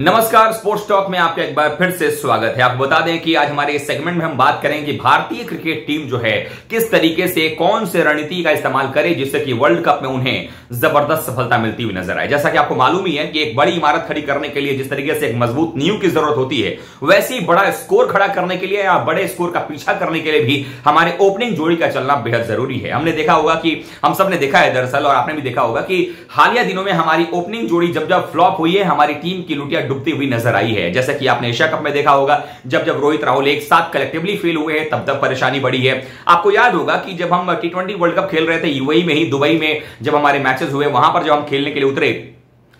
नमस्कार sports talk में आपका एक बार फिर से स्वागत है। आपको बता दें कि आज हमारे इस सेगमेंट में हम बात करेंगे भारतीय क्रिकेट टीम जो है, किस तरीके से कौन से रणनीति का इस्तेमाल करे जिससे कि वर्ल्ड कप में उन्हें ज़बरदस्त सफलता मिलती हुई नज़र आए। जैसा कि आपको मालूम ही है कि एक बड़ी इमारत खड़ी करने के लिए जिस तरीके से एक मज़बूत नींव की ज़रूरत होती है, वैसे ही बड़ा स्कोर खड़ा करने के लिए या बड़े स्कोर का पीछा करने के लिए भी हमारे ओपनिंग जोड़ी का चलना बेहद ज़रूरी है। हमने देखा होगा कि, हम सबने देखा है दरअसल और आपने भी देखा होगा कि हालिया दिनों में हमारी ओपनिंग जोड़ी जब जब फ्लॉप हुई है, हमारी टीम की लुटिया डूबती हुई नज़र आई है। जैसा कि आपने एशिया कप में देखा होगा, जब जब रोहित राहुल एक साथ कलेक्टिवली फेल हुए हैं, तब तक परेशानी बढ़ी है। आपको याद होगा कि जब हम टी वर्ल्ड कप खेल रहे थे यूएई में ही, दुबई में, जब हमारे मैचेस हुए, वहाँ पर जब हम खेलने के लिए उतरे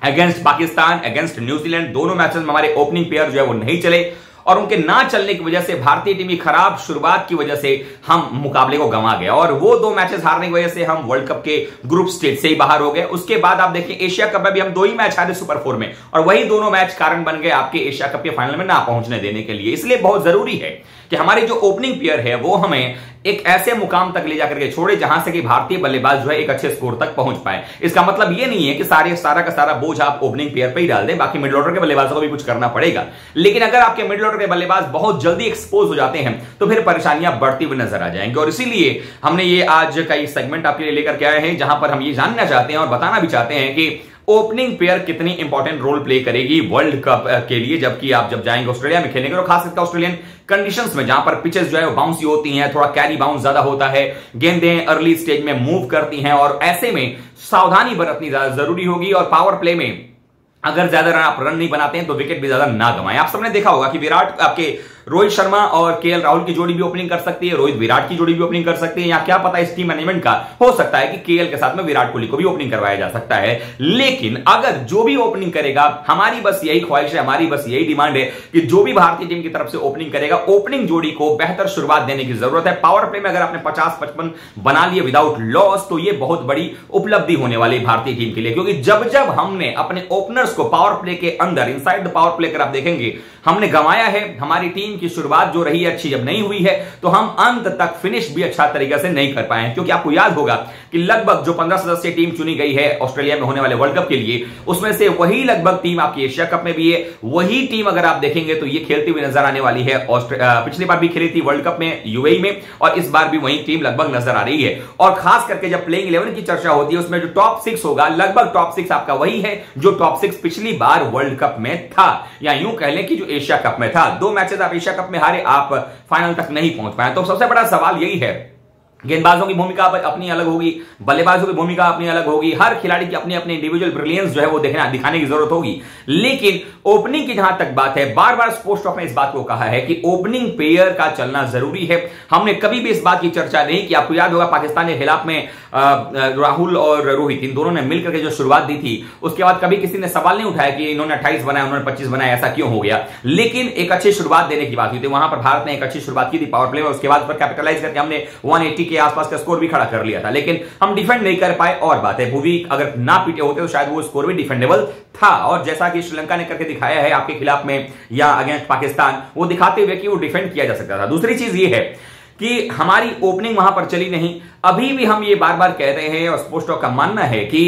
against Pakistan against New Zealand दोनों मैचेस में हमारे ओपनिंग प्लेयर जो है वो नहीं चले। और उनके ना चलने की वजह से भारतीय टीम की खराब शुरुआत की वजह से हम मुकाबले को गंवा गए। और वो दो मैचेस हारने की वजह से हम वर्ल्ड कप के ग्रुप स्टेज से ही बाहर हो गए। उसके बाद आप देखें एशिया कप में भी हम दो ही मैच हारे सुपर फोर में। और वही दोनों मैच कारण बन गए आपके एशिया कप के फाइनल में ना पहुँचने देने के लिए। इसलिए बहुत ज़रूरी है कि हमारे जो ओपनिंग प्लेयर है, वो हमें एक ऐसे मुकाम तक ले जाकर के छोड़े जहाँ से कि भारतीय बल्लेबाज जो है एक अच्छे स्कोर तक पहुँच पाए। इसका मतलब ये नहीं है कि सारे, सारा का सारा बोझ आप ओपनिंग प्लेयर पर ही डाल दें, बाकी मिडल ऑर्डर के बल्लेबाजों को भी कुछ करना पड़ेगा। लेकिन अगर आपके मिडल ऑर्डर के बल्लेबाज बहुत जल्दी एक्सपोज हो जाते हैं तो फिर परेशानियाँ बढ़ती हुई नज़र आ जाएँगी। और इसीलिए हमने ये आज का एक सेगमेंट आपके लिए लेकर के आए हैं, जहाँ पर हम ये जानना चाहते हैं और बताना भी चाहते हैं कि ओपनिंग पेयर कितनी इंपॉर्टेंट रोल प्ले करेगी वर्ल्ड कप के लिए, जबकि आप जब जाएँगे ऑस्ट्रेलिया में खेलेंगे, और खास करके ऑस्ट्रेलियन कंडीशंस में, जहाँ पर पिचेस जो है वो बाउंसी होती हैं, थोड़ा कैरी बाउंस ज़्यादा होता है, गेंदें अर्ली स्टेज में मूव करती हैं, और ऐसे में सावधानी बरतनी ज़्यादा ज़रूरी होगी, और पावर प्ले में अगर ज़्यादा रन आप रन नहीं बनाते हैं तो विकेट भी ज़्यादा ना गवाएँ आप सबने देखा होगा कि विराट आपके रोहित शर्मा और के राहुल की जोड़ी भी ओपनिंग कर सकती है, रोहित विराट की जोड़ी भी ओपनिंग कर सकती है। या क्या पता इस टीम मैनेजमेंट का हो सकता है कि केएल के साथ में विराट कोहली को भी ओपनिंग करवाया जा सकता है। लेकिन अगर जो भी ओपनिंग करेगा, हमारी बस यही ख्वाहिश है, हमारी बस यही डिमांड है कि जो भी भारतीय टीम की तरफ़ से ओपनिंग करेगा ओपनिंग जोड़ी को बेहतर शुरुआत देने की ज़रूरत है। पावर प्ले में अगर आपने पचास पचपन बना लिए विदाउट लॉस तो यह बहुत बड़ी उपलब्धि होने वाली भारतीय टीम के लिए। क्योंकि जब जब हमने अपने ओपनर्स को पावर प्ले के अंदर इनसाइड द पावर प्ले कर आप देखेंगे, हमने गंवाया है, हमारी टीम की शुरुआत जो रही है अच्छी जब नहीं हुई है तो हम अंत तक फिनिश भी अच्छा तरीके से नहीं कर पाए क्योंकि आपको याद होगा कि लगभग जो पंद्रह सदस्यीय टीम चुनी गई है ऑस्ट्रेलिया में होने वाले वर्ल्ड कप के लिए, उसमें से वही लगभग टीम आपकी एशिया कप में भी है, वही टीम अगर आप देखेंगे तो ये खेलती हुई नज़र आने वाली है पिछली बार भी खेली थी वर्ल्ड कप में यूएई में, और इस बार भी वही टीम लगभग नज़र आ रही है। और खास करके जब प्लेइंग इलेवन की चर्चा होती है, उसमें जो टॉप सिक्स होगा, लगभग टॉप सिक्स आपका वही है जो टॉप सिक्स पिछली बार वर्ल्ड कप में था। या यूँ कह लें कि जो एशिया कप में था। दो मैचेस आप एशिया कप में हारे आप फाइनल तक नहीं पहुँच पाए। तो सबसे बड़ा सवाल यही है गेंदबाजों की भूमिका अपनी अलग होगी, बल्लेबाजों की भूमिका अपनी अलग होगी, हर खिलाड़ी की अपनी अपनी इंडिविजुअल ब्रिलियंस जो है वो देखना, दिखाने की ज़रूरत होगी। लेकिन ओपनिंग की जहाँ तक बात है बार बार स्पोर्ट्स ऑफ़ ने इस बात को कहा है कि ओपनिंग प्लेयर का चलना ज़रूरी है। हमने कभी भी इस बात की चर्चा नहीं की, आपको याद होगा पाकिस्तान के खिलाफ में राहुल और रोहित, इन दोनों ने मिलकर के जो शुरुआत दी थी, उसके बाद कभी किसी ने सवाल नहीं उठाया कि इन्होंने अट्ठाईस बनाया, उन्होंने पच्चीस बनाया, ऐसा क्यों हो गया? लेकिन एक अच्छी शुरुआत देने की बात हुई थी। वहाँ पर भारत ने एक अच्छी शुरुआत की थी पावर प्ले में उसके बाद कैपिटलाइज करके हमने वन के आसपास का स्कोर भी खड़ा कर लिया था, लेकिन हम डिफेंड नहीं कर पाए। और बात है भूवी अगर ना पीटे होते तो शायद वो स्कोर भी डिफेंडेबल था। और जैसा कि श्रीलंका ने करके दिखाया है आपके खिलाफ में या अगेंस्ट पाकिस्तान, वो दिखाते हुए कि वो डिफेंड किया जा सकता था। दूसरी चीज़ ये है कि हमारी ओपनिंग वहाँ पर चली नहीं। अभी भी हम ये बार बार कह रहे हैं और स्पोर्ट्स का मानना है कि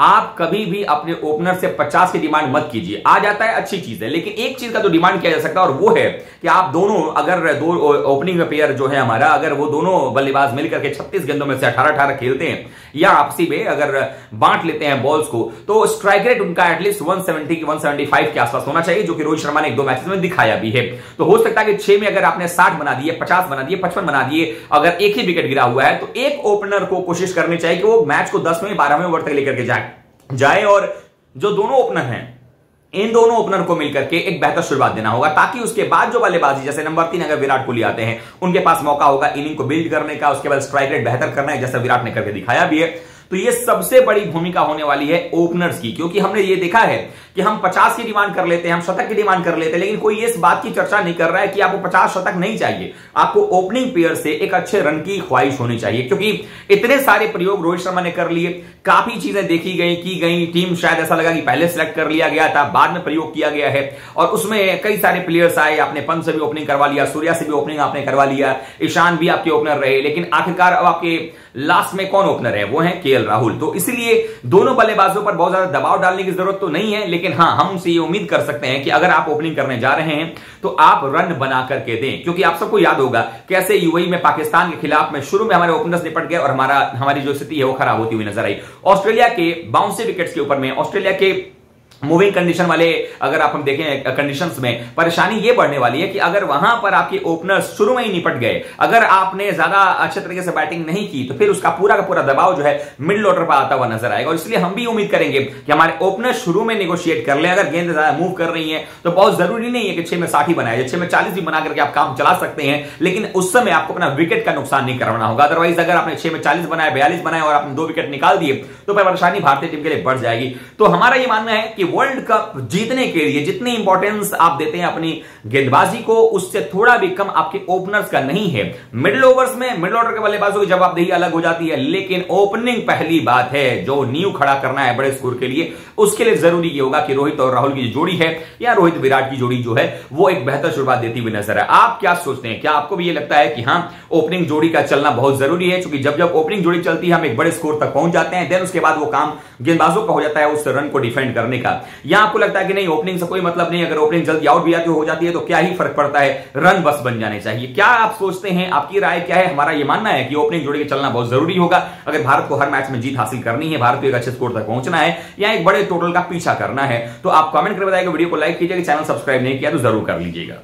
आप कभी भी अपने ओपनर से 50 की डिमांड मत कीजिए। आ जाता है, अच्छी चीज़ है, लेकिन एक चीज़ का तो डिमांड किया जा सकता है और वो है कि आप दोनों, अगर दो ओपनिंग प्लेयर जो है हमारा, अगर वो दोनों बल्लेबाज मिलकर के 36 गेंदों में से 18 18 खेलते हैं या आपसी में अगर बांट लेते हैं बॉल्स को तो स्ट्राइक रेट उनका at least one seventy one के आसपास होना चाहिए, जो कि रोहित शर्मा ने एक दो मैचेस में दिखाया भी है। तो हो सकता है कि छह में अगर आपने साठ बना दिए, पचास बना दिए, पचपन बना दिए, अगर एक ही विकेट गिरा हुआ है तो एक ओपनर को कोशिश करनी चाहिए कि वो मैच को दसवें, बारहवें ओवर तक लेकर के जाए। जाए और जो दोनों ओपनर हैं, इन दोनों ओपनर को मिलकर के एक बेहतर शुरुआत देना होगा, ताकि उसके बाद जो बल्लेबाजी, जैसे नंबर तीन अगर विराट कोहली आते हैं, उनके पास मौका होगा इनिंग को बिल्ड करने का, उसके बाद स्ट्राइक रेट बेहतर करना है, जैसा विराट ने करके दिखाया भी है। तो ये सबसे बड़ी भूमिका होने वाली है ओपनर्स की, क्योंकि हमने ये देखा है कि हम 50 की डिमांड कर लेते हैं, हम शतक की डिमांड कर लेते हैं, लेकिन कोई इस बात की चर्चा नहीं कर रहा है कि आपको 50 शतक नहीं चाहिए। आपको ओपनिंग प्लेयर से एक अच्छे रन की ख्वाहिश होनी चाहिए, क्योंकि इतने सारे प्रयोग रोहित शर्मा ने कर लिए, काफ़ी चीज़ें देखी गई, की गई टीम शायद ऐसा लगा कि पहले सिलेक्ट कर लिया गया था, बाद में प्रयोग किया गया है, और उसमें कई सारे प्लेयर्स आए, आपने पंत से भी ओपनिंग करवा लिया सूर्या से भी ओपनिंग आपने करवा लिया ईशान भी आपके ओपनर रहे, लेकिन आखिरकार अब आपके लास्ट में कौन ओपनर है? वो है के राहुल तो इसलिए दोनों बल्लेबाजों पर बहुत ज़्यादा दबाव डालने की ज़रूरत तो नहीं है, लेकिन हाँ हम उनसे ये उम्मीद कर सकते हैं कि अगर आप ओपनिंग करने जा रहे हैं तो आप रन बना करके दें। क्योंकि आप सबको याद होगा कैसे यूएई में पाकिस्तान के खिलाफ में शुरू में हमारे ओपनर्स निपट गए और हमारा, हमारी जो स्थिति है वो खराब होती हुई नज़र आई। ऑस्ट्रेलिया के बाउंसी विकेट्स के ऊपर में, ऑस्ट्रेलिया के मूविंग कंडीशन वाले, अगर आप हम देखें कंडीशंस में, परेशानी ये बढ़ने वाली है कि अगर वहाँ पर आपके ओपनर शुरू में ही निपट गए, अगर आपने ज़्यादा अच्छे तरीके से बैटिंग नहीं की तो फिर उसका पूरा का पूरा दबाव जो है मिडिल ऑर्डर पर आता हुआ नज़र आएगा। और इसलिए हम भी उम्मीद करेंगे कि हमारे ओपनर शुरू में निगोशिएट कर ले। अगर गेंद ज़्यादा मूव कर रही है तो बहुत ज़रूरी नहीं है कि छह में साठ ही बनाए छह में चालीस भी बना करके आप काम चला सकते हैं, लेकिन उस समय आपको अपना विकेट का नुकसान नहीं करवाना होगा। अदरवाइज़ अगर आपने छह में चालीस बनाया बयालीस बनाए और आपने दो विकेट निकाल दिए तो परेशानी भारतीय टीम के लिए बढ़ जाएगी। तो हमारा यह मानना है कि वर्ल्ड कप जीतने के लिए जितनी इंपॉर्टेंस आप देते हैं अपनी गेंदबाजी को, उससे थोड़ा भी कम आपके ओपनर्स का नहीं है। मिडिल ओवर्स में मिडिल ऑर्डर के बल्लेबाजों की जवाबदेही अलग हो जाती है, लेकिन ओपनिंग पहली बात है, जो न्यू खड़ा करना है बड़े स्कोर के लिए, उसके लिए ज़रूरी ये होगा कि रोहित और राहुल की जोड़ी है, या रोहित विराट की जोड़ी जो है, वो एक बेहतर शुरुआत देती हुई नज़र है। आप क्या सोचते हैं? क्या आपको भी ये लगता है कि हाँ ओपनिंग जोड़ी का चलना बहुत ज़रूरी है? क्योंकि जब जब ओपनिंग जोड़ी चलती है, हम एक बड़े स्कोर तक पहुँच जाते हैं देन उसके बाद वो काम गेंदबाजों का हो जाता है, उस रन को डिफेंड करने का। या आपको लगता है कि नहीं ओपनिंग से कोई मतलब नहीं, अगर ओपनिंग जल्दी आउट भी आती हो जाती है तो क्या ही फ़र्क पड़ता है? रन बस बन जाने चाहिए। क्या आप सोचते हैं, आपकी राय क्या है? हमारा यह मानना है कि ओपनिंग जोड़ के चलना बहुत ज़रूरी होगा। अगर भारत को हर मैच में जीत हासिल करनी है, भारत को एक अच्छे स्कोर तक पहुँचना है, या एक बड़े टोटल का पीछा करना है तो आप कमेंट कर बताएगा वीडियो को लाइक कीजिएगा चैनल सब्सक्राइब नहीं किया तो ज़रूर कर लीजिएगा।